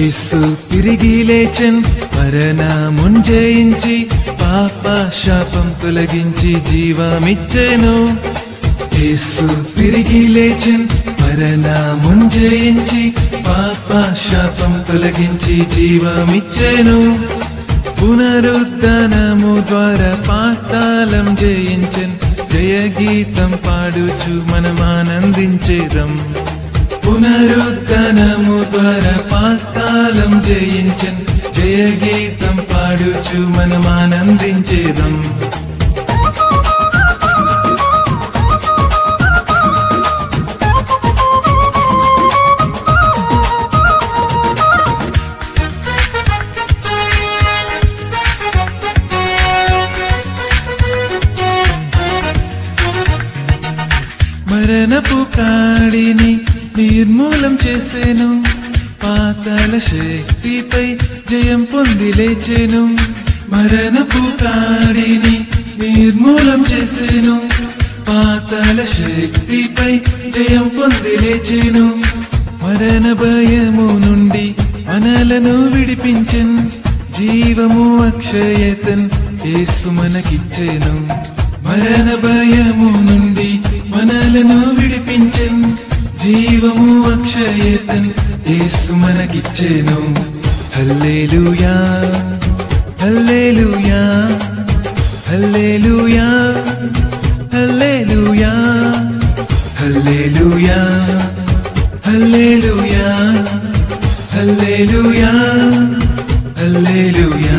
యేసు తిరిగి లేచన్ మరణమున్ జయించి పాప శాపం తొలగించి జీవమిచ్చెను. యేసు తిరిగి లేచన్ మరణమున్ జయించి పాప శాపం తొలగించి జీవమిచ్చెను. పునరుద్ధనము ద్వారా పాతాళం జయించన్ జయ గీతం పాడుచు మనం ఆనందించేదం పునరుద్ధనము ద్వారా పాతాళం జయించన్. జయ గీతం పాడుచు మనం ఆనందించేదం మరణపు కాడిని నిర్మూలం చేసేను. పాతాల శక్తిపై జయం పొంది లేచెను మరణపు కాడిని నిర్మూలం చేసేను. పాతాల శక్తిపై జయం పొంది లేచెను మరణ భయము నుండి మనలను విడిపించెన్. జీవము అక్షయతన్ యేసు మనకిచ్చెను. మరణ భయము నుండి మనలను విడిపించెన్. జీవము అక్షయతన్ యేసు మనకిచ్చేను. హల్లెలూయా హల్లెలూయా హల్లెలూయా హల్లెలూయా హల్లెలూయా హల్లెలూయా హల్లెలూయా హల్లెలూయా.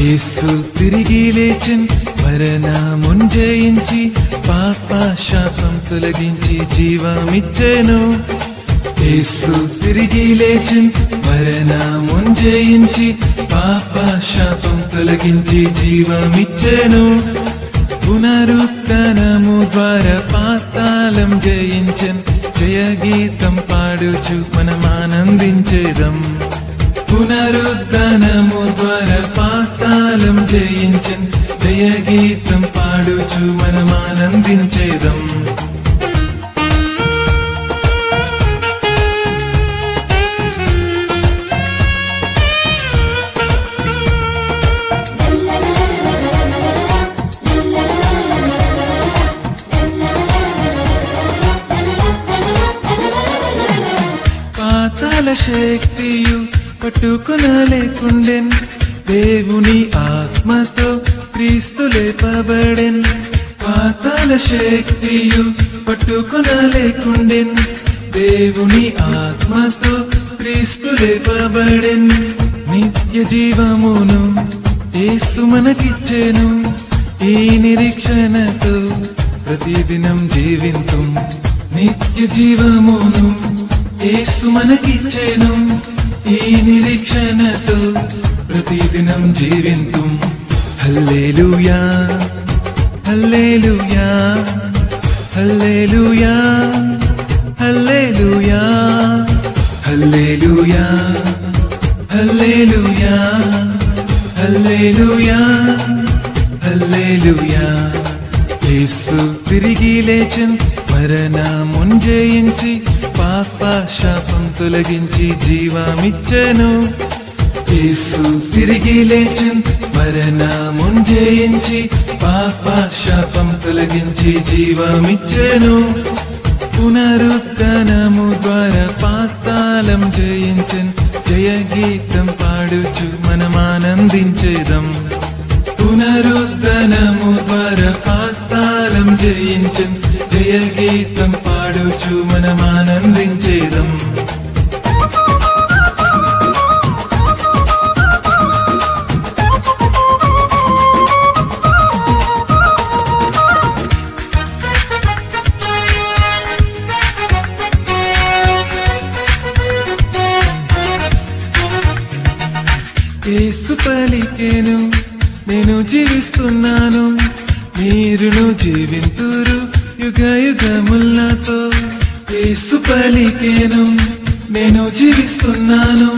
యేసు తిరిగి లేచన్ మరణమున్ జయించి పాప శాపం తొలగించి జీవమిచ్చెను. యేసు తిరిగి లేచన్ మరణమున్ జయించి పాప శాపం తొలగించి జీవమిచ్చెను. పునరుత్తనము ద్వారా పాతాళం జయించన్. జయ గీతం పాడుచు మనం ఆనందించేదం ద్వారా పాతాళం జయించన్. జయ గీతం పాడుచు మనం ఆనందించేదం పాతాల శక్తియు పట్టుకునలేకుండెన్ దేవుని ఆత్మతో క్రీస్తు లేపబడెన్. పాతాల శక్తియు పట్టుకునలేకుండెన్. దేవుని ఆత్మతో క్రీస్తు లేపబడెన్. నిత్య జీవమును యేసు మనకిచ్చెను. ఈ నిరీక్షణతో ప్రతిదినం జీవింతు. నిత్య జీవమును యేసు మనకిచ్చెను. ఈ నిరీక్షణతో ప్రతిదినం జీవింతు. Hallelujah hallelujah hallelujah hallelujah hallelujah hallelujah hallelujah hallelujah. Yesu తిరిగి లేచన్ మరణమున్ జయించి పాప శాపం తొలగించి జీవమిచ్చెను. యేసు తిరిగి లేచన్ మరణమున్ జయించి పాప శాపం తొలగించి జీవమిచ్చెను. పునరుద్ధనము ద్వారా పాతాళం జయించన్. జయ గీతం పాడుచు మనమానందించేదం. పునరుద్ధనము ద్వారా పాతాళం జయించన్. జయ గీతం పాడుచు మనమానందించేదం. జీవింతురు యుగ యుగములతో. యేసు పలికేను నేను జీవిస్తున్నాను.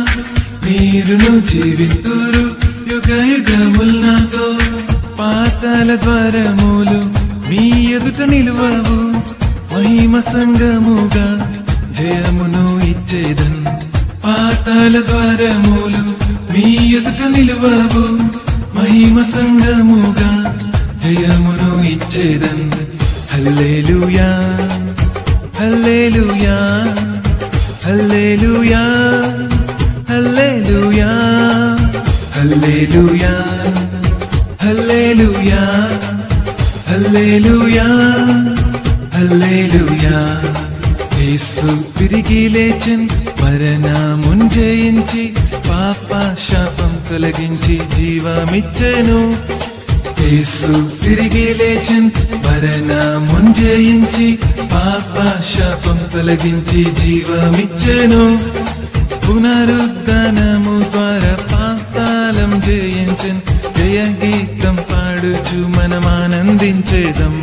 మీరును జీవింతురు యుగ యుగములతో. పాతాల ద్వారములు మీ ఎదుట నిలువవు. మహిమ సంగముగా జయమును ఇచ్చేదన్. పాతాల ద్వారములు మీ ఎదుట నిలువవు. మహిమ సంగముగా జయమును ఇచ్చేదన్ hallelujah hallelujah hallelujah hallelujah hallelujah hallelujah hallelujah hallelujah. Yesu తిరిగి లేచన్ మరణమున్ జయించి పాప శాపం తొలగించి జీవమిచ్చెను. యేసు తిరిగి లేచన్ మరణ ముంజయించి పాప శాపం తొలగించి జీవమిచ్చను. పునరుద్ధనము ద్వారా పాతాళం జయించన్. జయ గీతం పాడుచు మనమానందించేదం.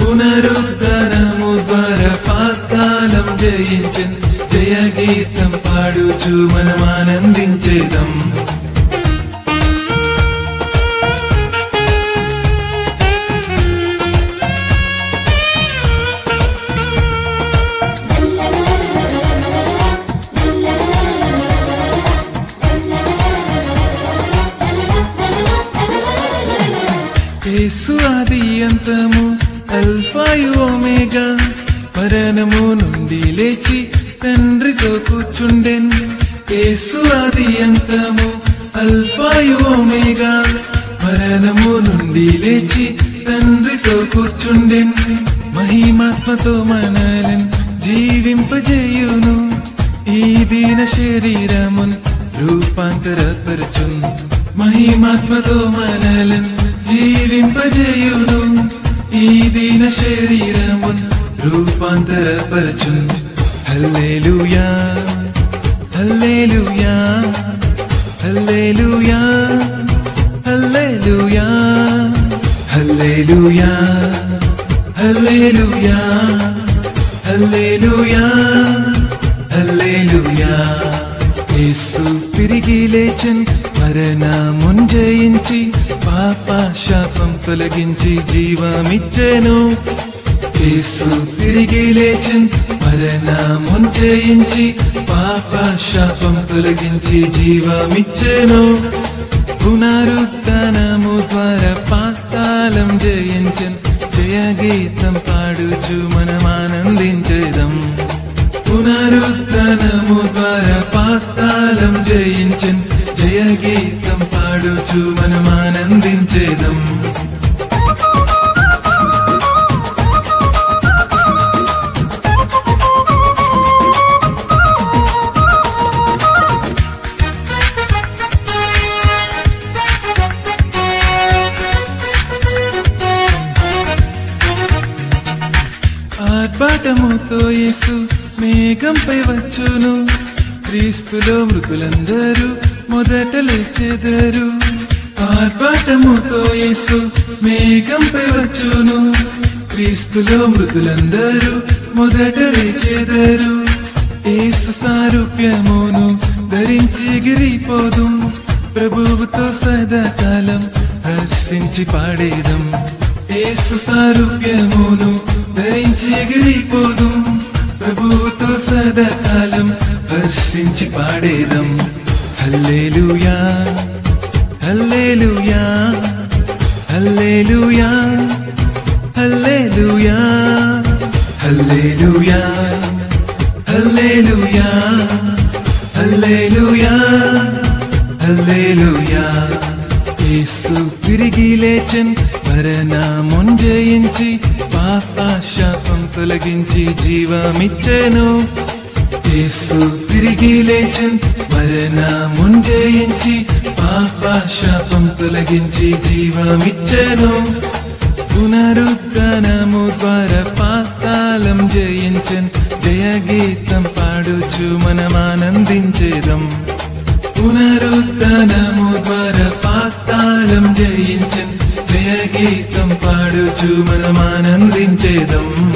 పునరుద్ధరము ద్వారా పాతాళం జయించన్. జయ గీతం పాడుచు మనమానందించేదం. యేసు ఆది అంతము అల్ఫాయు ఒమేగా మరణము నుండి లేచి తండ్రితో కూర్చుండెన్ యేసు ఆది అంతము అల్ఫాయు ఒమేగా మరణము నుండి లేచి తండ్రితో కూర్చుండెన్ మహిమాత్మతో మనలన్ జీవింపజేయును ఈ దీన శరీరమున్ రూపాంతరపరచున్ మహిమాత్మతో మనలన్ జీవింపజేయును ఈ దీన శరీరమున్ రూపాంతరపరచున్ hallelujah hallelujah hallelujah hallelujah hallelujah hallelujah hallelujah hallelujah Yesu తిరిగి లేచన్ మరణమున్ జయించి పాప శాపం తొలగించి జీవమిచ్చెను. యేసు తిరిగి లేచన్ మరణమున్ చేయించి పాప శాపం తొలగించి జీవమిచ్చెను. పునరుద్ధనము ద్వారా పాతాళం జయించన్. జయగీతం పాడుచు గీతం పాడుచు మనమానందించేదం ఆర్భాటముతో యేసు మేఘంపై వచ్చును. క్రీస్తులో మృతులందరూ మొదట లేచెదరు. ఆర్భాటముతో యేసు మేఘంపై వచ్చును క్రీస్తులో మృతులందరూ మొదట లేచేదరు యేసు సారూప్యమును ధరించి గిరిపోదు ప్రభువుతో సదాకాలం హర్షించి పాడేదం. యేసు సారూప్యమును ధరించి గిరిపోదు ప్రభువుతో సదాకాలం హర్షించి పాడేదం. Hallelujah. Hallelujah hallelujah hallelujah hallelujah hallelujah hallelujah hallelujah. Yesu తిరిగి లేచన్ మరణమున్ జయించి పాప శాపం తొలగించి జీవమిచ్చెను. యేసు తిరిగి లేచన్ మరణ ముంజయించి పాప శాపం తొలగించి జీవమిచ్చను. పునరుద్ధనము ద్వారా పాతాళం జయించన్ జయ గీతం పాడుచు మనమానందించేదం. పునరుద్ధనము ద్వారా పాతాళం జయించన్ జయ గీతం పాడుచు మనమానందించేదం.